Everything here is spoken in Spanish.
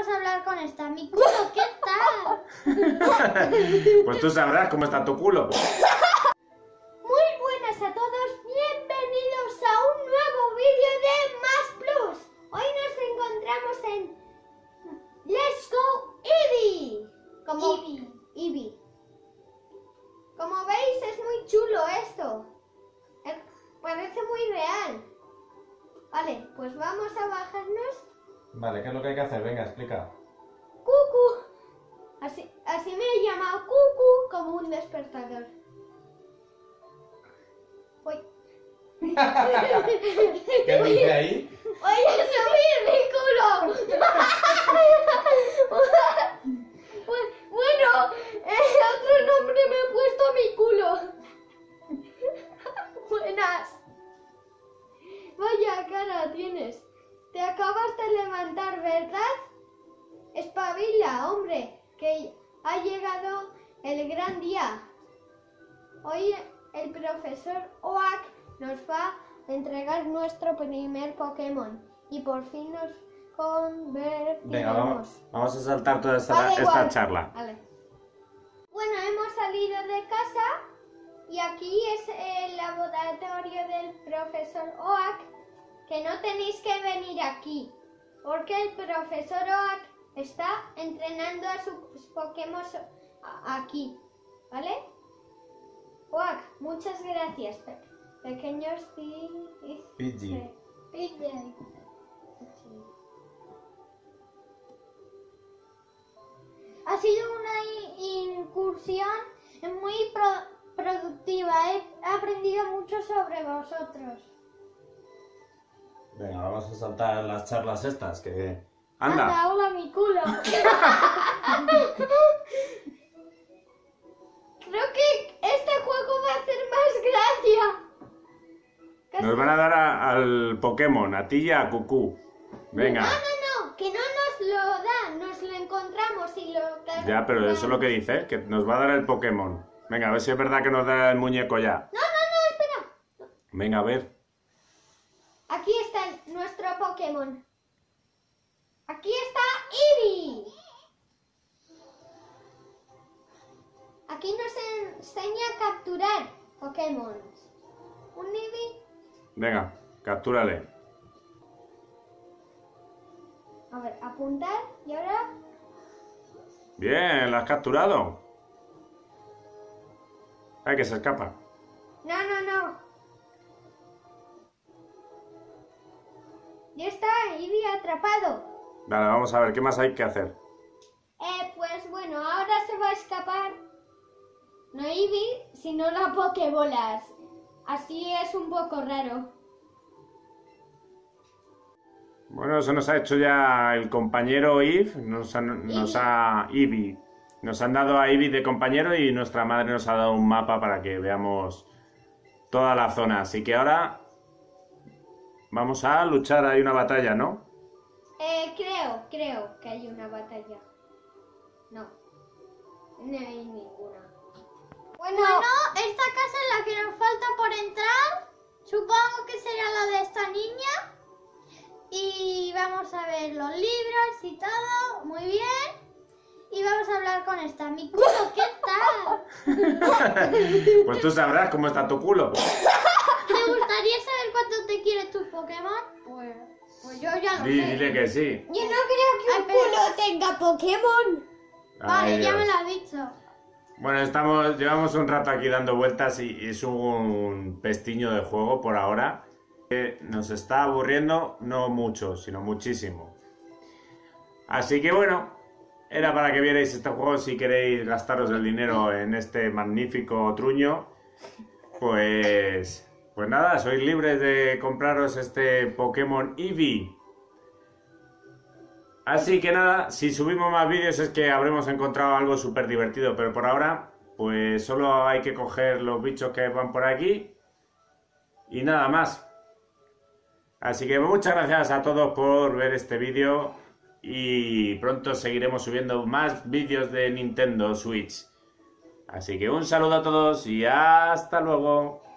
vamos a hablar con esta. Mi culo, ¿qué tal? Pues tú sabrás cómo está tu culo. Muy buenas a todos, bienvenidos a un nuevo vídeo de Más Plus. Hoy nos encontramos en Let's Go Eevee. Como Eevee. Eevee. Como veis es muy chulo esto. Eh, Parece muy real. Vale, pues vamos a bajarnos. Vale, ¿qué es lo que hay que hacer? Venga, explica. Cucu. Así, así me he llamado Cucu como un despertador. Uy. ¿Qué dice ahí? Voy a subir mi culo. Bu- bueno, eh, otro nombre me he puesto a mi culo. Buenas. Vaya cara tienes. Te acabas de levantar, ¿verdad? Espabila, hombre, que ha llegado el gran día. Hoy el profesor Oak nos va a entregar nuestro primer Pokémon y por fin nos convertiremos. Venga, vamos, vamos a saltar toda esta, Vale, esta igual. charla. Vale. Bueno, hemos salido de casa y aquí es el laboratorio del profesor Oak, que no tenéis que venir aquí, porque el profesor Oak está entrenando a sus Pokémon aquí, ¿vale? Oak, muchas gracias, pe- pequeños Pi- Pidgey. Pidgey. Ha sido una incursión muy pro- productiva. He aprendido mucho sobre vosotros. Venga, vamos a saltar las charlas estas, que... ¡Anda! hola mi culo. Creo que este juego va a hacer más gracia. Nos van a dar a- al Pokémon, a ti y a Cucú. Venga. No, no, no, que no nos lo da, nos lo encontramos y lo Ya, pero eso es lo que dice, que nos va a dar el Pokémon. Venga, a ver si es verdad que nos da el muñeco ya. No, no, no, espera. Venga, a ver. Aquí está el- nuestro Pokémon. Aquí está Eevee. Aquí nos enseña a capturar Pokémon. Un Eevee. Venga, captúrale. A ver, apuntar y ahora. Bien, la has capturado. Ay, que se escapa. No, no, no. Ya está Eevee atrapado. Vale, vamos a ver, ¿qué más hay que hacer? Eh, pues bueno, ahora se va a escapar. No Eevee, sino la Pokébolas. Así es un poco raro. Bueno, eso nos ha hecho ya el compañero Eve, nos, han- nos ha... Eevee. Nos han dado a Eevee de compañero y nuestra madre nos ha dado un mapa para que veamos toda la zona. Así que ahora vamos a luchar, hay una batalla, ¿no? Eh, creo, creo que hay una batalla. No, no hay ninguna. Bueno, esta casa es la que nos falta por entrar. Supongo que será la de esta niña. Y vamos a ver los libros y todo. Muy bien. Y vamos a hablar con esta. Mi culo, ¿qué tal? Pues tú sabrás cómo está tu culo. Pokémon? Pues, pues yo ya lo Di- sé. Dile que sí. Yo no creo que un culo tenga Pokémon. Vale, Ay, ya me Dios. lo has dicho. Bueno, estamos, llevamos un rato aquí dando vueltas y es un pestiño de juego por ahora. que nos está aburriendo, no mucho, sino muchísimo. Así que bueno, era para que vierais este juego si queréis gastaros el dinero en este magnífico truño. Pues, pues nada, sois libres de compraros este Pokémon Eevee. Así que nada, si subimos más vídeos es que habremos encontrado algo súper divertido, pero por ahora, pues solo hay que coger los bichos que van por aquí y nada más. Así que muchas gracias a todos por ver este vídeo y pronto seguiremos subiendo más vídeos de Nintendo Switch. Así que un saludo a todos y hasta luego.